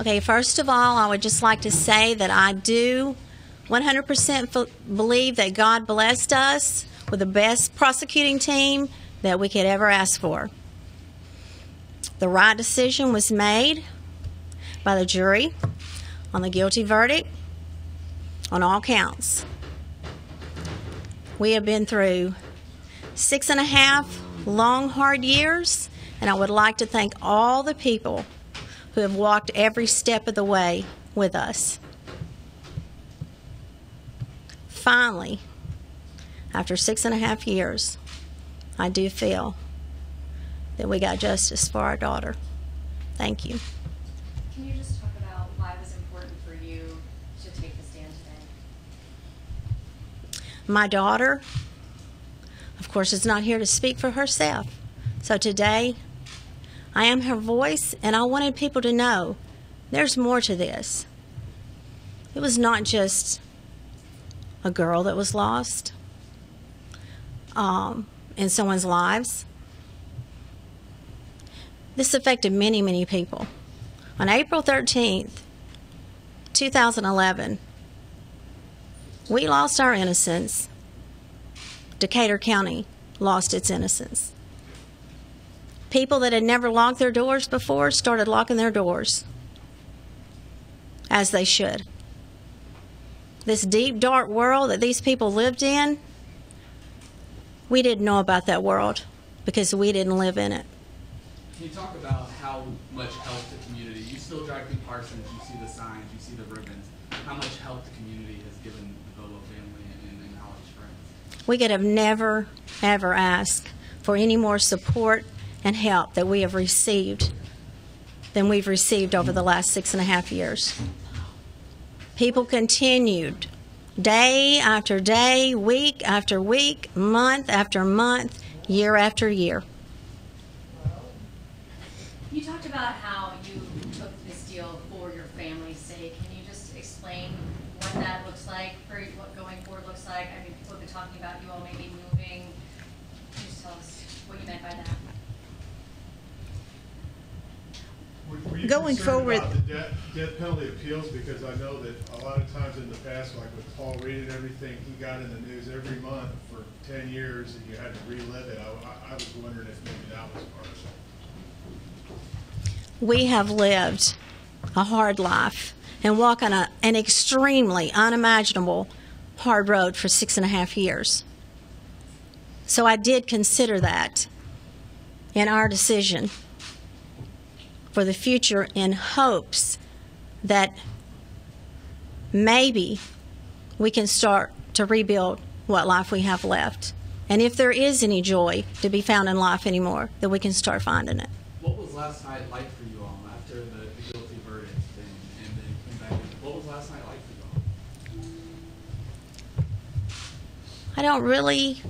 Okay, first of all, I would just like to say that I do 100% f- believe that God blessed us with the best prosecuting team that we could ever ask for. The right decision was made by the jury on the guilty verdict on all counts. We have been through six and a half long, hard years, and I would like to thank all the people who have walked every step of the way with us. Finally, after six and a half years, I do feel that we got justice for our daughter. Thank you. Can you just talk about why it was important for you to take the stand today? My daughter, of course, is not here to speak for herself. So today, I am her voice, and I wanted people to know there's more to this. It was not just a girl that was lost um, in someone's lives. This affected many, many people. On April 13th, 2011, we lost our innocence. Decatur County lost its innocence. People that had never locked their doors before started locking their doors, as they should. This deep, dark world that these people lived in, we didn't know about that world because we didn't live in it. Can you talk about how much help the community? You still drive through Parsons, you see the signs, you see the ribbons. How much help the community has given the Bobo family and, and Holly's friends? We could have never, ever asked for any more support and help that we have received than we've received over the last six and a half years. People continued day after day, week after week, month after month, year after year. You talked about how you took this deal for your family's sake. Can you just explain what that looks like, for what going forward looks like? I mean, people have been talking about you all maybe moving. Can you just tell us what you meant by that? Were- were you Going forward- about the death, death penalty appeals, because I know that a lot of times in the past, like with Paul Reid and everything, he got in the news every month for ten years, and you had to relive it. I, I- I was wondering if maybe that was part of it. We have lived a hard life and walk on a, an extremely unimaginable hard road for six and a half years. So I did consider that in our decision for the future in hopes that maybe we can start to rebuild what life we have left. And if there is any joy to be found in life anymore, that we can start finding it. What was last night like for you all after the, the guilty verdict and, and they came back? What was last night like for you all? I don't really.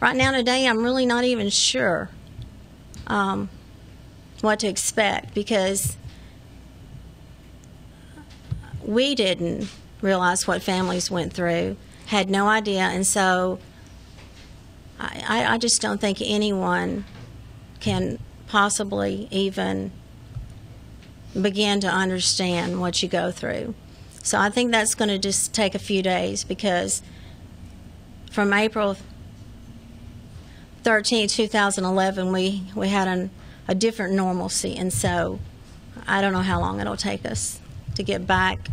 Right now, today, I'm really not even sure um, what to expect because we didn't realize what families went through, had no idea, and so I, I, just don't think anyone can possibly even begin to understand what you go through. So I think that's going to just take a few days because from April 13, 2011, we, we had an, a different normalcy. And so I don't know how long it'll take us to get back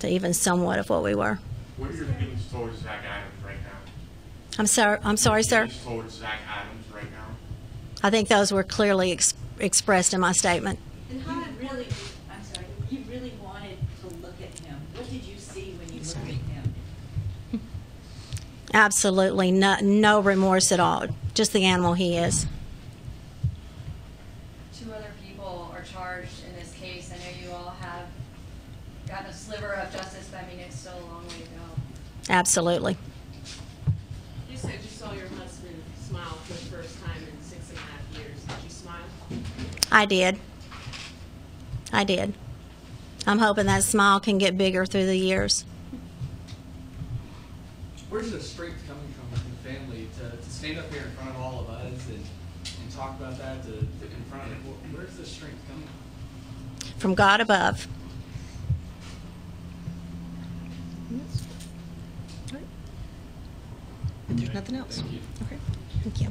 to even somewhat of what we were. What are your feelings towards Zach Adams right now? I'm sorry, I'm sorry, sir. Feelings towards Zach Adams right now? I think those were clearly ex- expressed in my statement. And how did really, I'm sorry, you really wanted to look at him. What did you see when you looked at him? Absolutely no, no remorse at all. Just the animal he is. Two other people are charged in this case. I know you all have gotten a sliver of justice, but I mean, it's still a long way to go. Absolutely. You said you saw your husband smile for the first time in six and a half years. Did you smile? I did. I did. I'm hoping that smile can get bigger through the years. Where's the strength coming from in the family to, to stand up here in front of all of us and, and talk about that to, to in front of where's the strength coming from? From God above. If there's nothing else. Thank you. Okay, thank you.